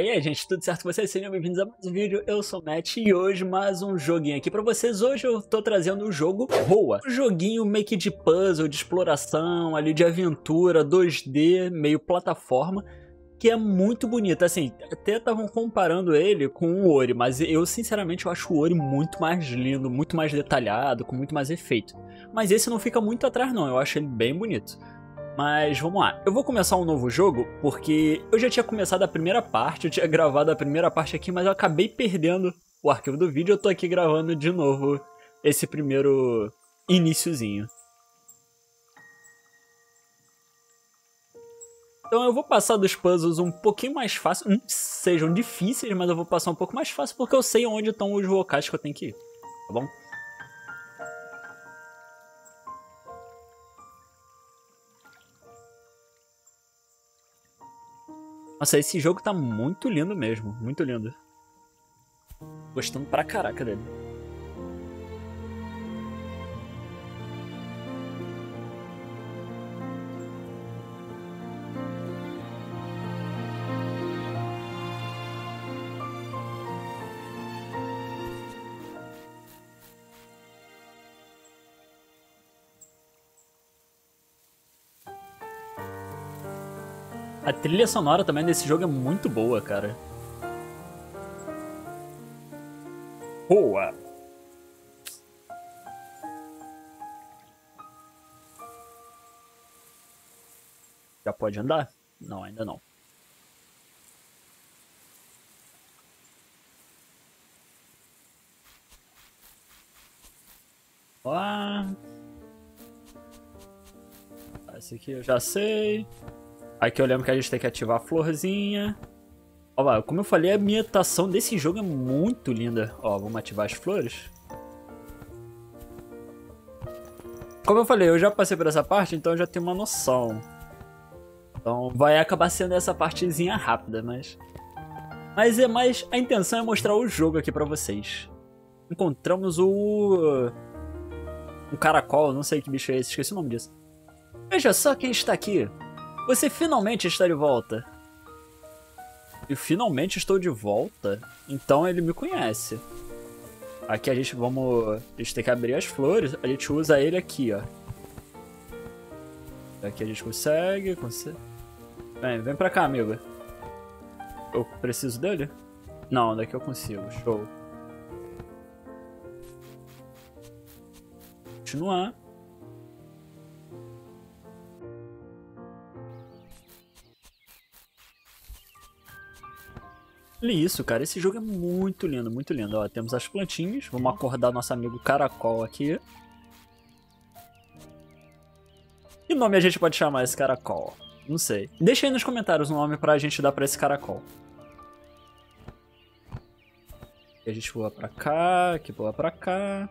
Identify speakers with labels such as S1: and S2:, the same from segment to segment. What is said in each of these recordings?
S1: E aí, gente, tudo certo com vocês? Sejam bem-vindos a mais um vídeo, eu sou o Matt e hoje mais um joguinho aqui pra vocês. Hoje eu tô trazendo o jogo Roa, um joguinho meio que de puzzle, de exploração, ali de aventura, 2D, meio plataforma, que é muito bonito. Assim, até estavam comparando ele com o Ori, mas eu sinceramente eu acho o Ori muito mais lindo, muito mais detalhado, com muito mais efeito. Mas esse não fica muito atrás não, eu acho ele bem bonito. Mas vamos lá, eu vou começar um novo jogo porque eu já tinha começado a primeira parte, eu tinha gravado a primeira parte aqui, mas eu acabei perdendo o arquivo do vídeo, eu tô aqui gravando de novo esse primeiro iniciozinho. Então eu vou passar dos puzzles um pouquinho mais fácil, não sejam difíceis, mas eu vou passar um pouco mais fácil porque eu sei onde estão os locais que eu tenho que ir, tá bom? Nossa, esse jogo tá muito lindo mesmo, muito lindo. Gostando pra caraca dele. A trilha sonora também desse jogo é muito boa, cara. Boa! Já pode andar? Não, ainda não. Lá. Esse aqui eu já sei. Aqui eu lembro que a gente tem que ativar a florzinha. Ó, como eu falei, a ambientação desse jogo é muito linda. Ó, vamos ativar as flores. Como eu falei, eu já passei por essa parte, então eu já tenho uma noção. Então vai acabar sendo essa partezinha rápida, mas... Mas é mais... A intenção é mostrar o jogo aqui pra vocês. Encontramos o... Um caracol, não sei que bicho é esse, esqueci o nome disso. Veja só quem está aqui. Você finalmente está de volta. E finalmente estou de volta? Então ele me conhece. Aqui a gente vamos... A gente tem que abrir as flores. A gente usa ele aqui, ó. Aqui a gente consegue... consegue... Vem, vem pra cá, amigo. Eu preciso dele? Não, daqui eu consigo. Show. Continuar. Olha isso, cara. Esse jogo é muito lindo, muito lindo. Ó, temos as plantinhas. Vamos acordar nosso amigo caracol aqui. Que nome a gente pode chamar esse caracol? Não sei. Deixa aí nos comentários um nome pra gente dar pra esse caracol. A gente voa pra cá, aqui voa pra cá.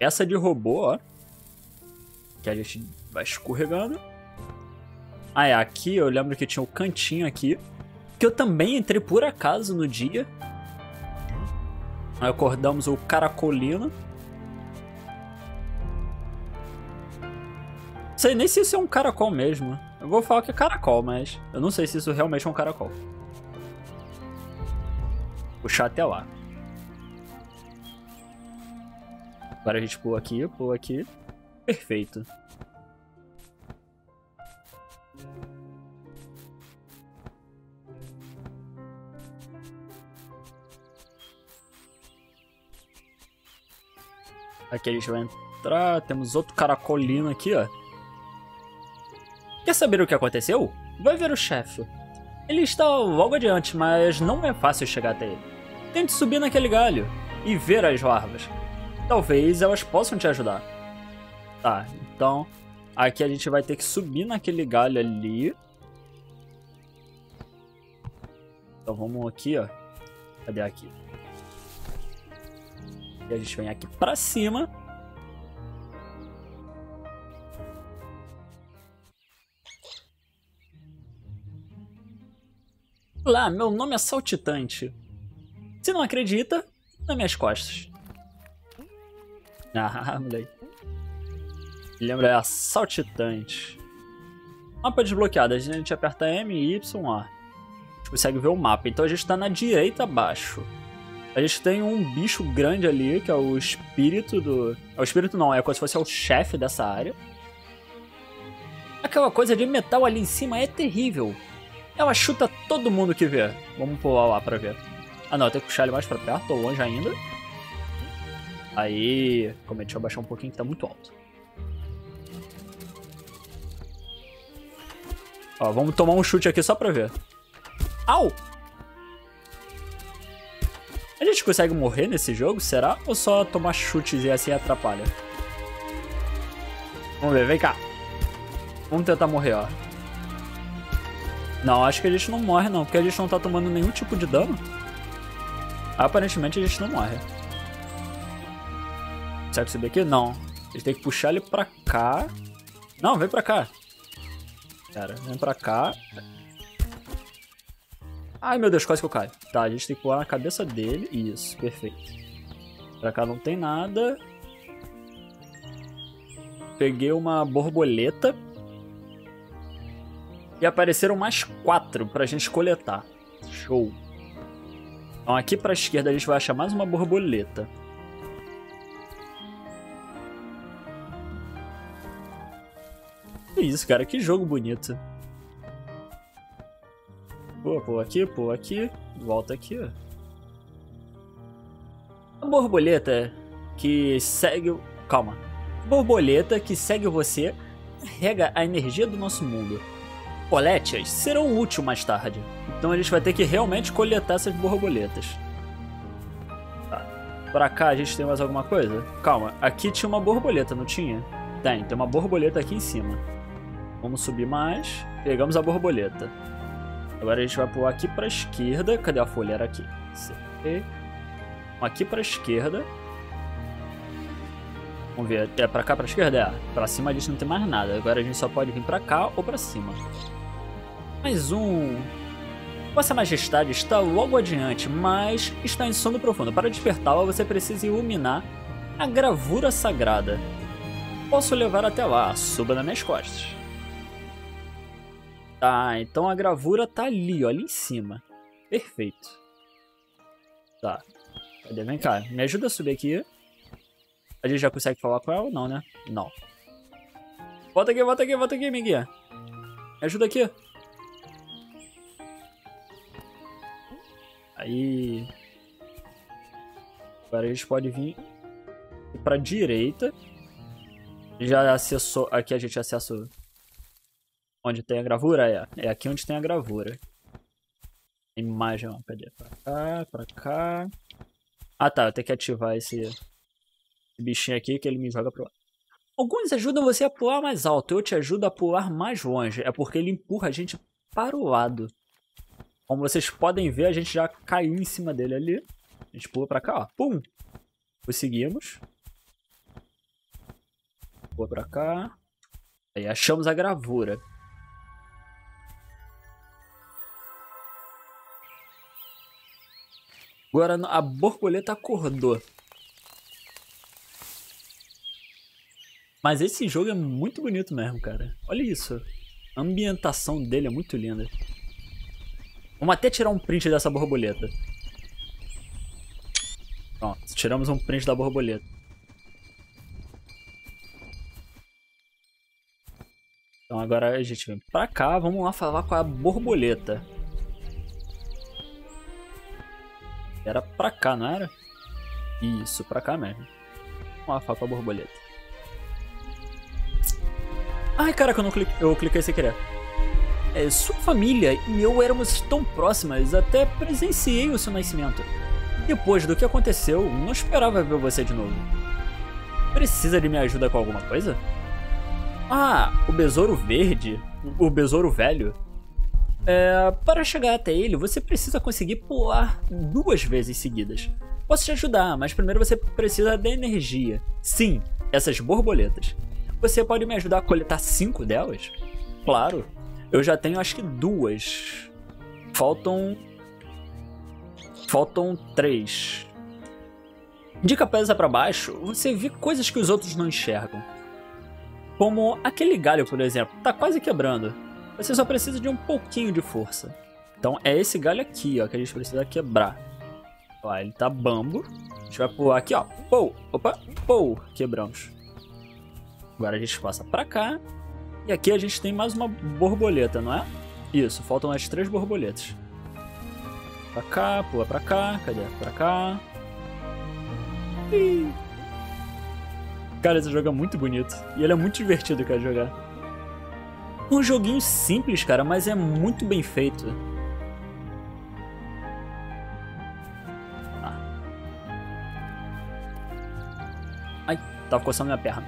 S1: Essa de robô, ó. Que a gente vai escorregando. Ah, é, aqui eu lembro que tinha o um cantinho aqui. Que eu também entrei por acaso no dia. Aí acordamos o Caracolino. Não sei nem se isso é um caracol mesmo. Eu vou falar que é caracol, mas eu não sei se isso realmente é um caracol. Puxar até lá. Agora a gente pula aqui, pula aqui. Perfeito. Aqui a gente vai entrar, temos outro caracolino aqui, ó. Quer saber o que aconteceu? Vai ver o chefe. Ele está logo adiante, mas não é fácil chegar até ele. Tente subir naquele galho e ver as larvas. Talvez elas possam te ajudar. Tá, então aqui a gente vai ter que subir naquele galho ali. Então vamos aqui, ó. Cadê aqui? E a gente vem aqui pra cima. Olá, meu nome é Saltitante. Se não acredita, nas minhas costas. Ah, moleque. Lembra, é Saltitante. Mapa desbloqueado. A gente aperta M, Y, A. A gente consegue ver o mapa. Então a gente tá na direita abaixo. A gente tem um bicho grande ali, que é o espírito do... É o espírito não, é como se fosse o chefe dessa área. Aquela coisa de metal ali em cima é terrível. Ela chuta todo mundo que vê. Vamos pular lá pra ver. Ah não, tem que puxar ele mais pra perto, tô longe ainda. Aí... É, deixa eu baixar um pouquinho que tá muito alto. Ó, vamos tomar um chute aqui só pra ver. Au! Gente consegue morrer nesse jogo, será? Ou só tomar chutes e assim atrapalha? Vamos ver, vem cá. Vamos tentar morrer, ó. Não, acho que a gente não morre não, porque a gente não tá tomando nenhum tipo de dano. Aparentemente a gente não morre. Consegue subir aqui? Não. A gente tem que puxar ele pra cá. Não, vem pra cá. Cara, vem pra cá. Ai, meu Deus, quase que eu caio. Tá, a gente tem que pular na cabeça dele. Isso, perfeito. Pra cá não tem nada. Peguei uma borboleta. E apareceram mais quatro pra gente coletar. Show. Então aqui pra esquerda a gente vai achar mais uma borboleta. Que isso, cara, que jogo bonito. Pô, aqui, pô aqui, volta aqui, ó. A borboleta que segue... Calma. Borboleta que segue você carrega a energia do nosso mundo colétias serão úteis mais tarde. Então a gente vai ter que realmente coletar essas borboletas. Tá. Pra cá a gente tem mais alguma coisa? Calma, aqui tinha uma borboleta, não tinha? Tem, tem uma borboleta aqui em cima. Vamos subir mais. Pegamos a borboleta. Agora a gente vai pular aqui pra esquerda. Cadê a folha? Era aqui. Aqui pra esquerda. Vamos ver, é pra cá, pra esquerda? É. Pra cima a gente não tem mais nada. Agora a gente só pode vir pra cá ou pra cima. Mais um. Vossa Majestade está logo adiante, mas está em sono profundo. Para despertá-la, você precisa iluminar a gravura sagrada. Posso levar até lá, suba nas minhas costas. Tá, então a gravura tá ali, ó, ali em cima. Perfeito. Tá. Cadê? Vem cá, me ajuda a subir aqui. A gente já consegue falar com ela? Não, né? Não. Volta aqui, volta aqui, volta aqui, amiguinha. Me ajuda aqui. Aí... Agora a gente pode vir para direita. Já acessou... Aqui a gente acessa onde tem a gravura. É, é aqui onde tem a gravura. Imagem, ó. Cadê? Pra cá, pra cá. Ah tá, eu tenho que ativar esse, esse bichinho aqui que ele me joga pro lado. Alguns ajudam você a pular mais alto, eu te ajudo a pular mais longe. É porque ele empurra a gente para o lado. Como vocês podem ver, a gente já caiu em cima dele ali. A gente pula pra cá, ó. Pum! Conseguimos. Pula pra cá. Aí achamos a gravura. Agora a borboleta acordou. Mas esse jogo é muito bonito mesmo, cara. Olha isso. A ambientação dele é muito linda. Vamos até tirar um print dessa borboleta. Pronto, tiramos um print da borboleta. Então agora a gente vem pra cá, vamos lá falar com a borboleta. Era pra cá, não era? Isso, pra cá mesmo. Vamos lá falar com a borboleta. Ai, caraca, eu, não cliquei, eu cliquei sem querer. É, sua família e eu éramos tão próximas, até presenciei o seu nascimento. Depois do que aconteceu, não esperava ver você de novo. Precisa de minha ajuda com alguma coisa? Ah, o besouro verde, o besouro velho. É, para chegar até ele, você precisa conseguir pular duas vezes seguidas. Posso te ajudar, mas primeiro você precisa da energia. Sim, essas borboletas. Você pode me ajudar a coletar cinco delas? Claro. Eu já tenho acho que duas. Faltam. Faltam três. Dica pesa para baixo, você vê coisas que os outros não enxergam. Como aquele galho, por exemplo, tá quase quebrando. Você só precisa de um pouquinho de força. Então é esse galho aqui, ó, que a gente precisa quebrar. Ó, ele tá bambo. A gente vai pular aqui, ó. Pou, opa, pou. Quebramos. Agora a gente passa pra cá. E aqui a gente tem mais uma borboleta, não é? Isso, faltam as três borboletas. Pra cá, pula pra cá. Cadê? Pra cá. Ih. Cara, esse jogo é muito bonito. E ele é muito divertido, cara, jogar. Um joguinho simples, cara, mas é muito bem feito. Ah. Ai, tava coçando minha perna.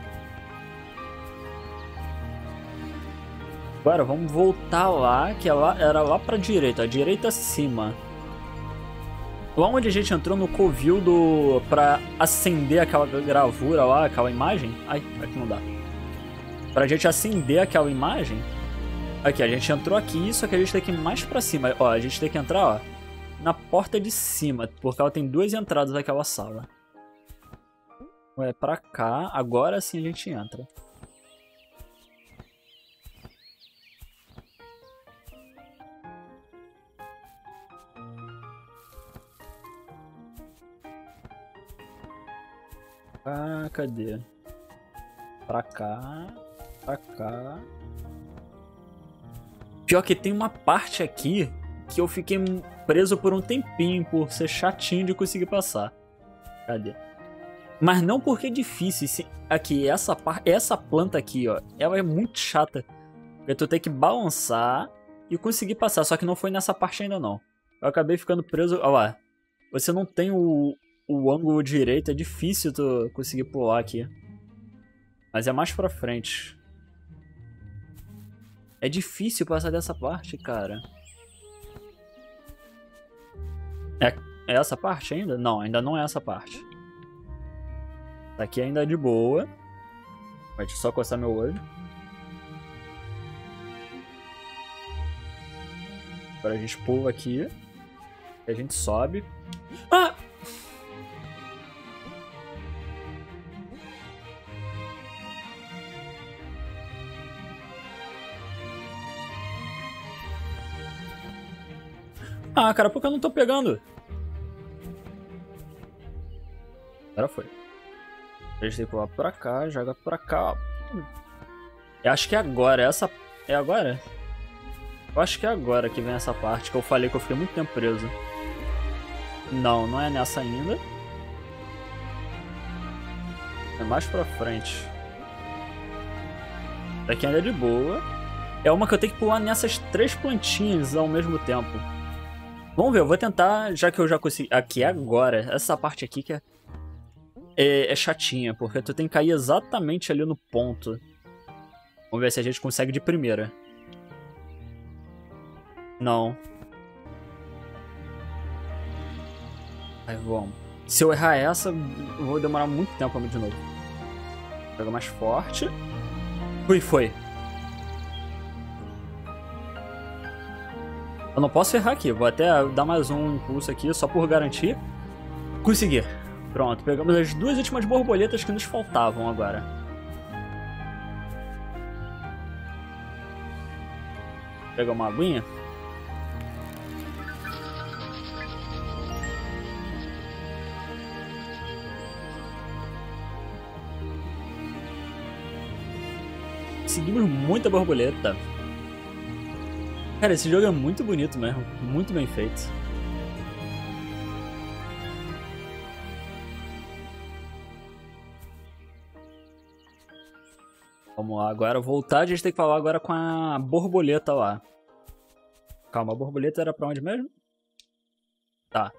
S1: Agora vamos voltar lá, que era lá pra direita, a direita acima. Lá onde a gente entrou no covil do... pra acender aquela gravura lá, aquela imagem. Ai, aqui não dá. Pra gente acender aquela imagem. Aqui, a gente entrou aqui, só que a gente tem que ir mais pra cima. Ó, a gente tem que entrar, ó, na porta de cima, porque ela tem duas entradas naquela sala. É pra cá, agora sim a gente entra. Ah, cadê? Pra cá, pra cá. Pior que tem uma parte aqui que eu fiquei preso por um tempinho, por ser chatinho de conseguir passar. Cadê? Mas não porque é difícil. Aqui, essa, essa planta aqui, ó, ela é muito chata. Porque tu tem que balançar e conseguir passar. Só que não foi nessa parte ainda não. Eu acabei ficando preso. Olha lá. Você não tem o, o ângulo direito, é difícil tu conseguir pular aqui. Mas é mais pra frente. É difícil passar dessa parte, cara. É, é essa parte ainda? Não, ainda não é essa parte. Daqui ainda é de boa. Vai só coçar meu olho. Agora a gente pula aqui. A gente sobe. Ah, cara, por que eu não tô pegando? Agora foi. Que pular pra cá, joga pra cá. Eu acho que é agora, essa... É agora? Eu acho que é agora que vem essa parte que eu falei que eu fiquei muito tempo preso. Não, não é nessa ainda. É mais pra frente. Daqui ainda é de boa. É uma que eu tenho que pular nessas três plantinhas ao mesmo tempo. Vamos ver, eu vou tentar, já que eu já consegui... Aqui, agora, essa parte aqui que é... é... É, chatinha, porque tu tem que cair exatamente ali no ponto. Vamos ver se a gente consegue de primeira. Não. Aí vamos. Se eu errar essa, eu vou demorar muito tempo de novo. Pega mais forte. Ui, foi. Eu não posso errar aqui, vou até dar mais um impulso aqui, só por garantir. Consegui. Pronto, pegamos as duas últimas borboletas que nos faltavam agora. Pegar uma aguinha. Conseguimos muita borboleta. Cara, esse jogo é muito bonito mesmo. Muito bem feito. Vamos lá, agora voltar, a gente tem que falar agora com a borboleta lá. Calma, a borboleta era pra onde mesmo? Tá.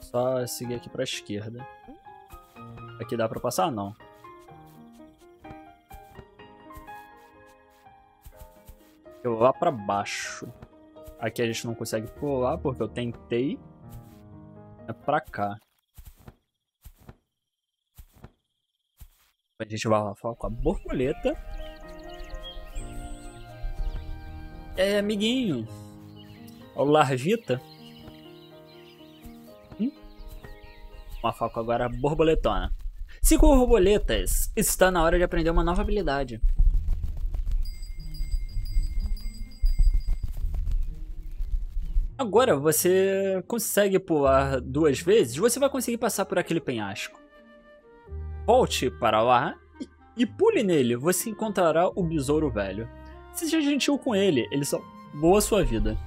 S1: Só seguir aqui pra esquerda. Aqui dá pra passar? Não. Lá pra baixo. Aqui a gente não consegue pular porque eu tentei. É pra cá. A gente vai lá falar com a borboleta. É, amiguinho. O Larvita. Uma foco agora borboletona. Cinco borboletas. Está na hora de aprender uma nova habilidade. Agora você consegue pular duas vezes, você vai conseguir passar por aquele penhasco. Volte para lá e pule nele, você encontrará o besouro velho. Seja gentil com ele, ele só boa sua vida.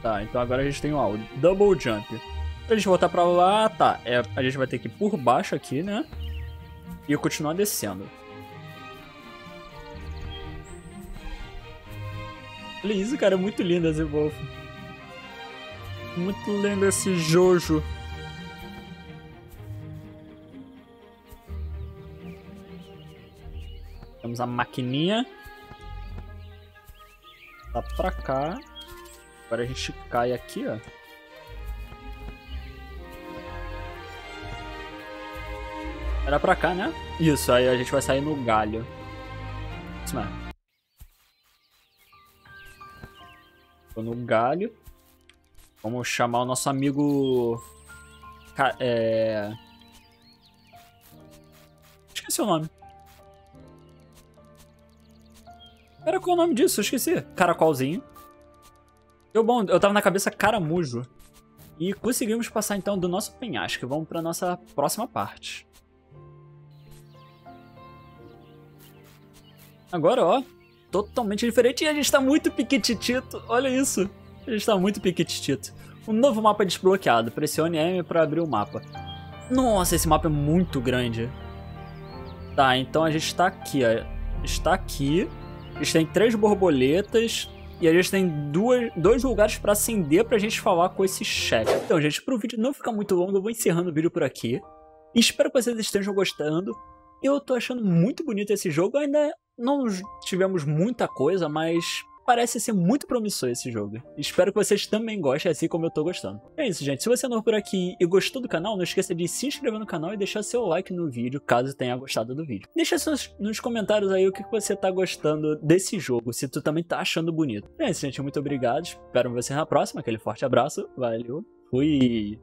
S1: Tá, então agora a gente tem o Double Jump. Pra gente voltar pra lá, tá, é, a gente vai ter que ir por baixo aqui, né? E continuar descendo. Olha isso, cara, é muito lindo esse Wolf. Muito lindo esse Jojo. Temos a maquininha. Tá pra cá. Agora a gente cai aqui, ó. Era pra cá, né? Isso, aí a gente vai sair no galho. Isso mesmo. Tô no galho. Vamos chamar o nosso amigo... É... Esqueci o nome. Era qual o nome disso? Eu esqueci. Caracolzinho. Deu bom, eu tava na cabeça caramujo. E conseguimos passar então do nosso penhasco. Vamos pra nossa próxima parte. Agora, ó, totalmente diferente. E a gente tá muito piquititito. Olha isso. A gente tá muito piquititito. Um novo mapa desbloqueado. Pressione M pra abrir o mapa. Nossa, esse mapa é muito grande. Tá, então a gente tá aqui, ó. Está aqui. A gente tem três borboletas e a gente tem duas, dois lugares para acender pra gente falar com esse chefe. Então, gente, pro vídeo não ficar muito longo, eu vou encerrando o vídeo por aqui. Espero que vocês estejam gostando. Eu tô achando muito bonito esse jogo, ainda não tivemos muita coisa, mas Parece ser muito promissor esse jogo. Espero que vocês também gostem, assim como eu tô gostando. É isso, gente. Se você é novo por aqui e gostou do canal, não esqueça de se inscrever no canal e deixar seu like no vídeo, caso tenha gostado do vídeo. Deixa nos comentários aí o que você tá gostando desse jogo, se tu também tá achando bonito. É isso, gente. Muito obrigado. Espero você na próxima. Aquele forte abraço. Valeu. Fui.